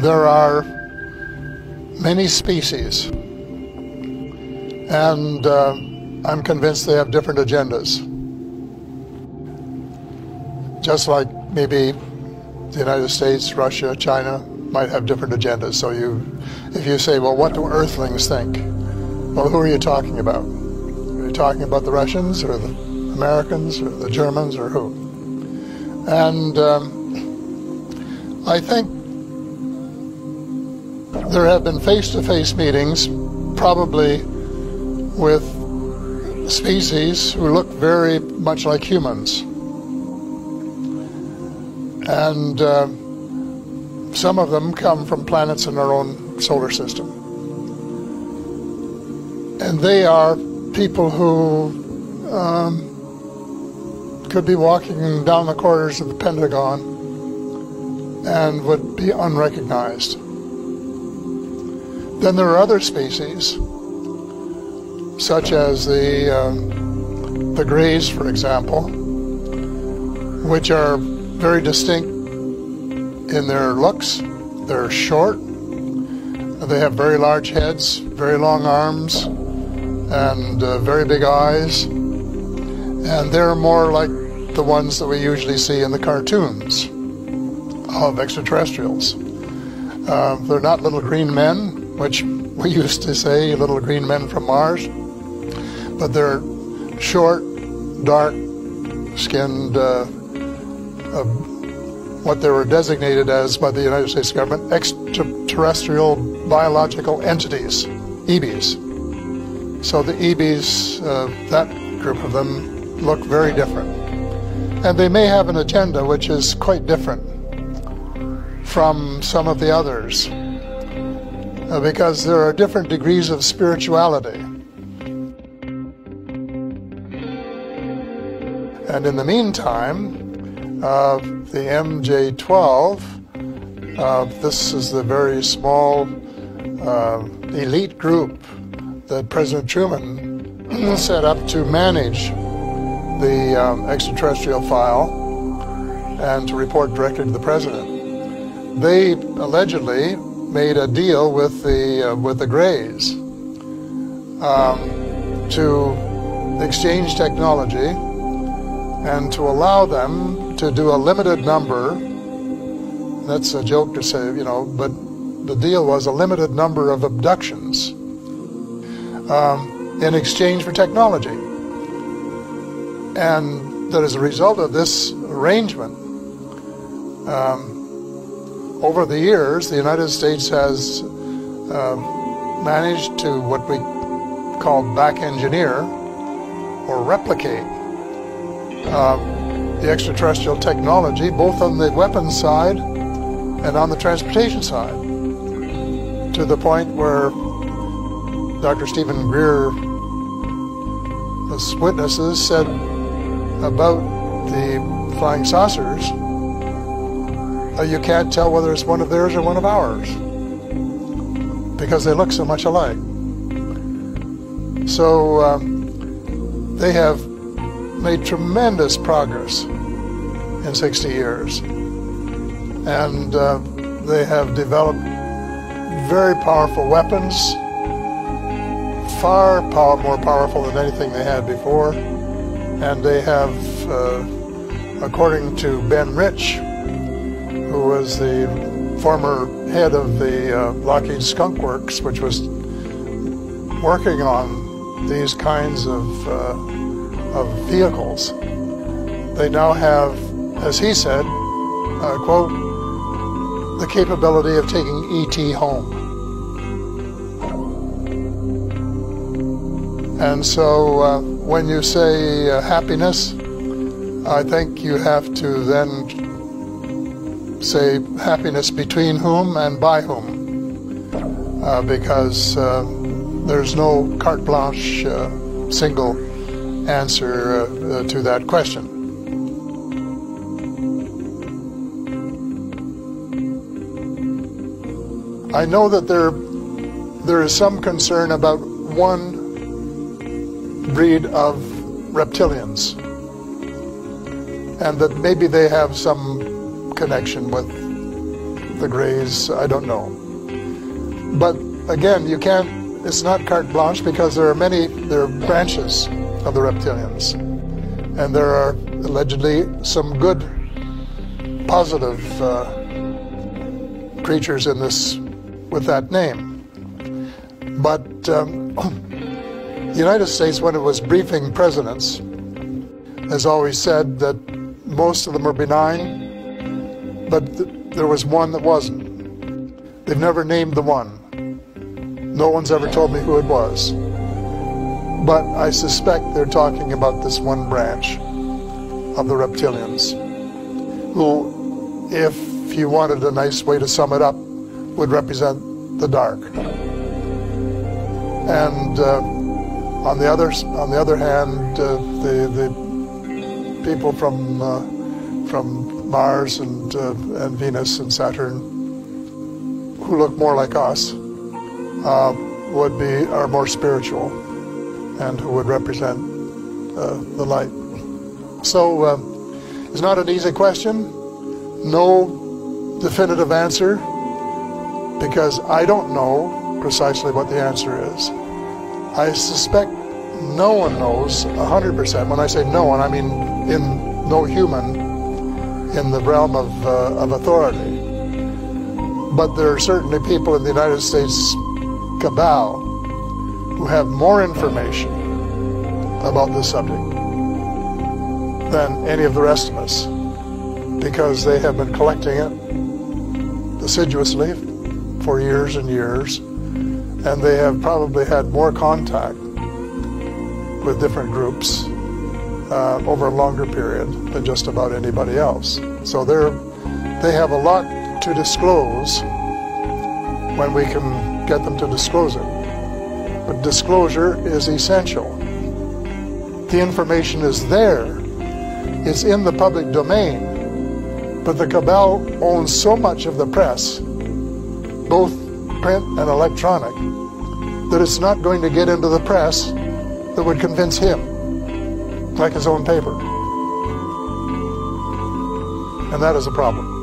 there are many species, and uh, I'm convinced they have different agendas. Just like maybe the United States, Russia, China might have different agendas. So you, if you say, well, what do Earthlings think? Well, who are you talking about? Are you talking about the Russians or the Americans or the Germans or who? And um, I think there have been face-to-face meetings, probably with species who look very much like humans. And uh, some of them come from planets in our own solar system. And they are people who um, could be walking down the corridors of the Pentagon and would be unrecognized. Then there are other species, such as the, um, the greys, for example, which are very distinct in their looks. They're short, they have very large heads, very long arms, and uh, very big eyes. And they're more like the ones that we usually see in the cartoons of extraterrestrials. Uh, they're not little green men, which we used to say little green men from Mars, but they're short, dark skinned, uh, uh, what they were designated as by the United States government extraterrestrial biological entities, EBEs. So the EBEs, uh, that group of them, look very different. And they may have an agenda which is quite different from some of the others because there are different degrees of spirituality. And in the meantime, uh, the MJ-12, uh, this is the very small uh, elite group that President Truman set up to manage the um, extraterrestrial file and to report directly to the president. They allegedly made a deal with the uh, with the Greys um, to exchange technology and to allow them to do a limited number. That's a joke to say, you know, but the deal was a limited number of abductions um, in exchange for technology. And that as a result of this arrangement, um, over the years, the United States has uh, managed to what we call back engineer or replicate uh, the extraterrestrial technology, both on the weapons side and on the transportation side, to the point where Dr. Steven Greer, the witnesses, said about the flying saucers, you can't tell whether it's one of theirs or one of ours because they look so much alike. So um, they have made tremendous progress in 60 years. And uh, they have developed very powerful weapons, far power, more powerful than anything they had before. And they have, uh, according to Ben Rich, who was the former head of the uh, Lockheed Skunk Works, which was working on these kinds of uh, of vehicles. They now have, as he said, uh, quote, the capability of taking ET home. And so uh, when you say uh, happiness, I think you have to then say happiness between whom and by whom, uh, because uh, there's no carte blanche uh, single answer uh, to that question. I know that there, there is some concern about one breed of reptilians, and that maybe they have some connection with the Greys, I don't know. But again, you can't, it's not carte blanche because there are many, there are branches of the reptilians. And there are allegedly some good, positive uh, creatures in this with that name. But um, the United States, when it was briefing presidents, has always said that most of them are benign, but th there was one that wasn't. They've never named the one. No one's ever told me who it was. But I suspect they're talking about this one branch of the reptilians, who, if you wanted a nice way to sum it up, would represent the dark. And uh, on the other on the other hand, uh, the the people from uh, from Mars and uh, and Venus and Saturn, who look more like us, uh, would be are more spiritual, and who would represent uh, the light. So it's not an easy question. No definitive answer because I don't know precisely what the answer is. I suspect no one knows 100%. When I say no one, I mean in no human in the realm of, uh, of authority. But there are certainly people in the United States cabal who have more information about this subject than any of the rest of us because they have been collecting it assiduously for years and years, and they have probably had more contact with different groups uh, over a longer period than just about anybody else. So they're, they have a lot to disclose when we can get them to disclose it. But disclosure is essential. The information is there. It's in the public domain. But the cabal owns so much of the press both print and electronic, that it's not going to get into the press that would convince him, like his own paper. And that is a problem.